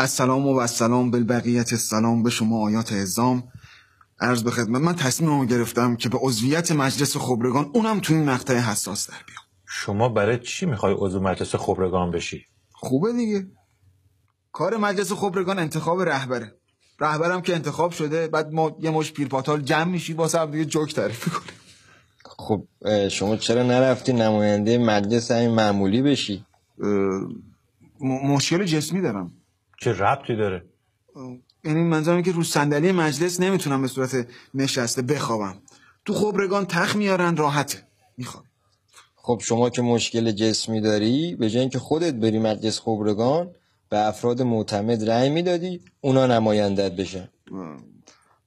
السلام و السلام بالبقیت. السلام به شما آیات ازام عرض به خدمت من تصمیممو گرفتم که به عضویت مجلس خبرگان اونم تو این مقطع حساس در بیام. شما برای چی می‌خوای عضو مجلس خبرگان بشی؟ خوبه دیگه. کار مجلس خبرگان انتخاب رهبره. رهبرم که انتخاب شده بعد ما یه مش پیرپاتال جمع میشی واسه هم دیگه جوک تعریف کنیم خب شما چرا نرفتی نماینده مجلس همین معمولی بشی؟ م- مشکل جسمی دارم. چه ربطی داره؟ یعنی منظورم که رو صندلی مجلس نمی‌تونم به صورت نشسته بخوابم. تو خبرگان تخت میارن راحته. می‌خوام. خب شما که مشکل جسمی داری به جای اینکه خودت بری مجلس خبرگان به افراد معتمد رأی می‌دادی اونا نمایندت بشن.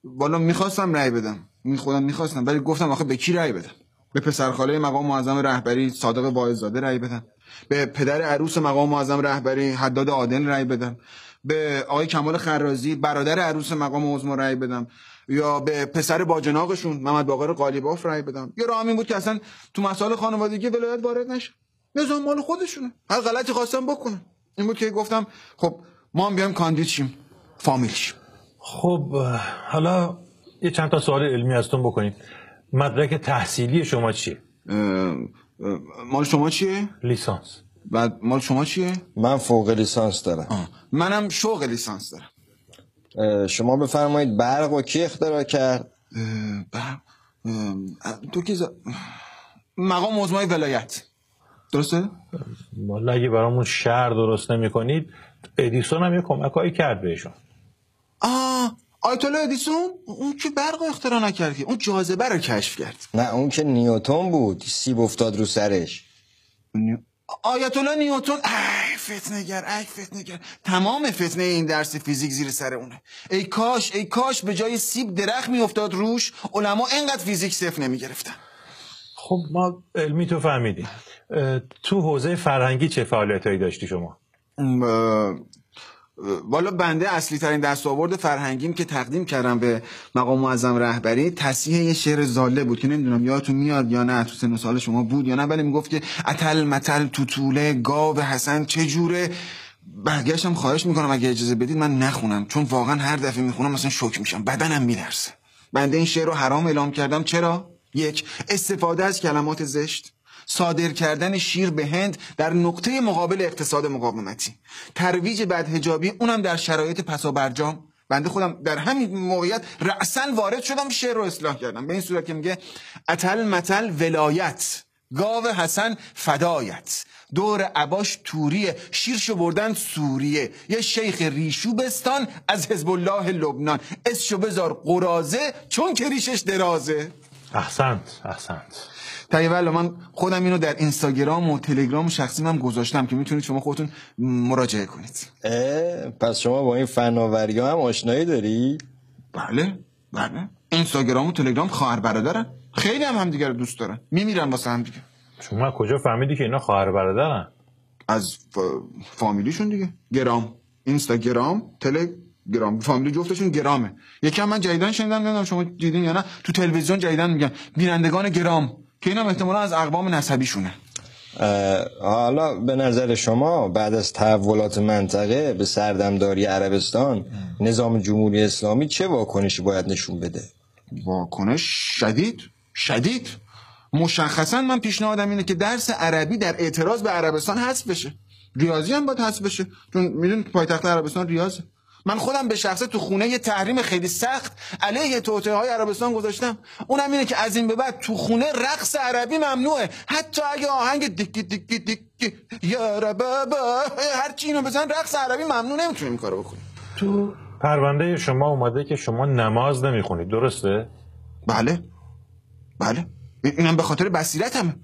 بالا می‌خواستم رأی بدم. می خودم می‌خواستم ولی گفتم آخه به کی رأی بدم؟ به پسرخاله مقام معظم رهبری صادق باعزاده رأی بدم به پدر عروس مقام معظم رهبری حداد عادل رأی بدم به آقای کمال خرازی برادر عروس مقام عظما رأی بدم یا به پسر باجناقشون محمد باقر قالیباف رأی بدم یا راه این بود که اصلا تو مسائل خانوادگی ولایت وارد نشه. نظام مال خودشونه. هر غلطی خواستم بکنم این بود که گفتم خب ما هم بیایم کاندید شیم. فامیل شیم. خب حالا یه چند تا سوال علمی ازتون بکنیم. مدرک تحصیلی شما چیه مال شما چیه؟ لیسانس بعد مال شما چیه؟ من فوق لیسانس دارم آه. منم شوق لیسانس دارم شما بفرمایید برق و کی اختراع کرد اه، بر... اه، تو که ز... مقام مزمای ولایت درسته؟ والا اگه برامون شهر درست نمی کنید ادیسون هم یه کمکایی کرد بهشون آیت الله ادیسون اون که برق اختراع نکرد که اون جاذبه رو کشف کرد. نه اون که نیوتون بود سیب افتاد رو سرش. آیت الله نیوتن ای فتنگر ای فتنگر تمام فتنه این درس فیزیک زیر سر اونه. ای کاش ای کاش به جای سیب درخت میافتاد روش علما اینقدر فیزیک صفر نمی‌گرفتن. خب ما علمی تو فهمیدیم. تو حوزه فرهنگی چه فعالیتایی داشتی شما؟ والا بنده اصلی ترین دستاورد فرهنگیم که تقدیم کردم به مقام معظم رهبری تصحیح یه شعر زاله بود که نمی‌دونم یادتون میاد یا نه تو سن سال شما بود یا نه ولی می‌گفت که اتل متل توتوله گاو حسن چه جوره؟ برگشتم خواهش می‌کنم اگه اجازه بدید من نخونم چون واقعا هر دفعه می‌خونم مثلا شوک میشم بدنم میلرزه. بنده این شعر رو حرام اعلام کردم. چرا؟ یک استفاده از کلمات زشت. صادر کردن شیر به هند در نقطه مقابل اقتصاد مقاومتی. ترویج بدهجابی اونم در شرایط پسا برجام. بنده خودم در همین موقعیت رأسا وارد شدم شعر رو اصلاح کردم. به این صورت که میگه اتل متل ولایت گاو حسن فدایت دور عباش توریه شیرشو بردن سوریه. یه شیخ ریشو بستان از حزب الله لبنان. اسشو بذار قرازه چون که ریشش درازه. احسنت احسنت. تایی والا من خودم اینو در اینستاگرام و تلگرام شخصی هم گذاشتم که می‌تونید شما خودتون مراجعه کنید. اه، پس شما با این فناوری هم آشنایی داری؟ بله بله. اینستاگرام و تلگرام خواهر برادرن خیلی هم همدیگه رو دوست دارن. میمیرن واسه همدیگه شما کجا فهمیدی که اینا خواهر برادرن؟ از ف... فامیلیشون دیگه. گرام. اینستاگرام تلگرام. فامیلی جفتشون گرامه. یکی هم من جدیدن شنیدم نمی‌دونم شما دیدین یا نه. تو تلویزیون جدیدن میگن. بینندگان گرام. که اینم احتمالا از اقوام نسبیشونه. حالا به نظر شما بعد از تحولات منطقه به سردمداری عربستان نظام جمهوری اسلامی چه واکنشی باید نشون بده؟ واکنش شدید شدید. مشخصا من پیشنهادم اینه که درس عربی در اعتراض به عربستان حذف بشه. ریاضی هم باید حذف بشه. چون میدون پایتخت عربستان ریاضه. من خودم به شخصه تو خونه یه تحریم خیلی سخت علیه توطئه های عربستان گذاشتم. اونم اینه که از این به بعد تو خونه رقص عربی ممنوعه. حتی اگه آهنگ دیک دیک دیک دیک یا ربابا هر چی اینو بزن رقص عربی ممنوع نمی‌تونیم این کارو بکنیم. تو پرونده شما اومده که شما نماز نمی‌خونید درسته؟ بله. بله. اینم به خاطر بصیرتمه.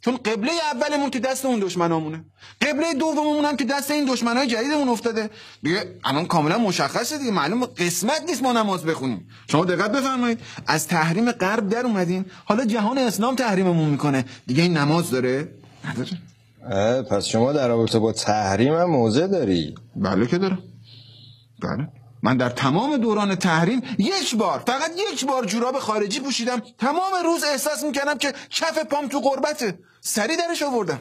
چون قبله اولمون که دست اون دشمنامونه. قبله دوممون هم که دست این دشمنای جدیدمون افتاده. دیگه الان کاملا مشخصه دیگه. معلوم قسمت نیست ما نماز بخونیم. شما دقت بفرمایید. از تحریم غرب در اومدیم حالا جهان اسلام تحریممون می‌کنه. دیگه این نماز داره؟ نداره. پس شما در رابطه با تحریم هم موضع داری. بله که داره بله. من در تمام دوران تحریم یک بار فقط یک بار جوراب خارجی پوشیدم. تمام روز احساس می‌کردم که کف پام تو قربته سری درش آوردم.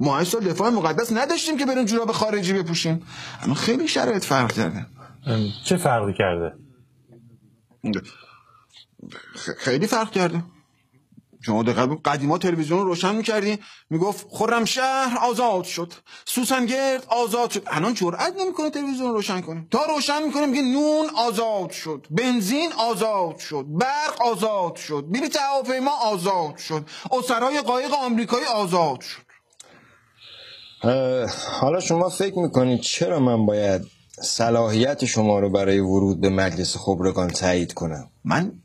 ما سال دفاع مقدس نداشتیم که بریم جوراب خارجی بپوشیم. اما خیلی شرایط فرق کرده. چه فرقی کرده؟ خیلی فرق کرده. شما دقیقا قدیما تلویزیون رو روشن می‌کردی می‌گفت خورم شهر آزاد شد. سوسنگرد آزاد شد. الان جرأت نمی‌کنه تلویزیون رو روشن کنه. تا روشن می‌کنه میگه نون آزاد شد. بنزین آزاد شد. برق آزاد شد. بلیط هواپیما آزاد شد. اسرای قایق آمریکایی آزاد شد. حالا شما فکر می‌کنید چرا من باید صلاحیت شما رو برای ورود به مجلس خبرگان تایید کنم؟ من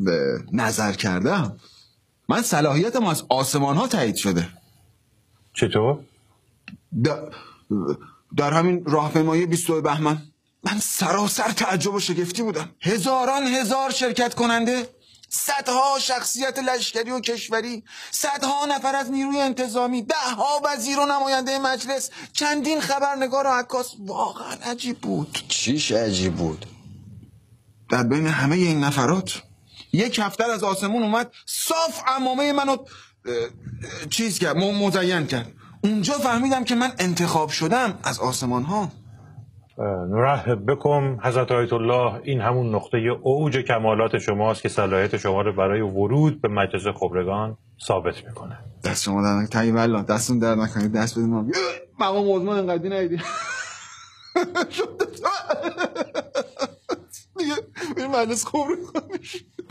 به نظر کردم من صلاحیتم از آسمان ها تایید شده. چطور؟ در, در همین راهپیمایی 22 بهمن. من سراسر تعجب و شگفتی بودم. هزاران هزار شرکت کننده صدها شخصیت لشکری و کشوری صدها نفر از نیروی انتظامی دهها وزیر و نماینده مجلس چندین خبرنگار و عکاس. واقعا عجیب بود. چیش عجیب بود؟ در بین همه این نفرات یک هفته از آسمون اومد صاف امامه منو چیز کرد مزین کرد. اونجا فهمیدم که من انتخاب شدم از آسمان ها نرحب بکم حضرت آیت الله این همون نقطه اوج کمالات شماست که صلاحیت شما رو برای ورود به مجلس خبرگان ثابت می‌کنه. دست شما در نکنید والله دستون در نکنید دست بدیم ما. مقام عظما انقدی نیدی دیگه مجلس خبرگان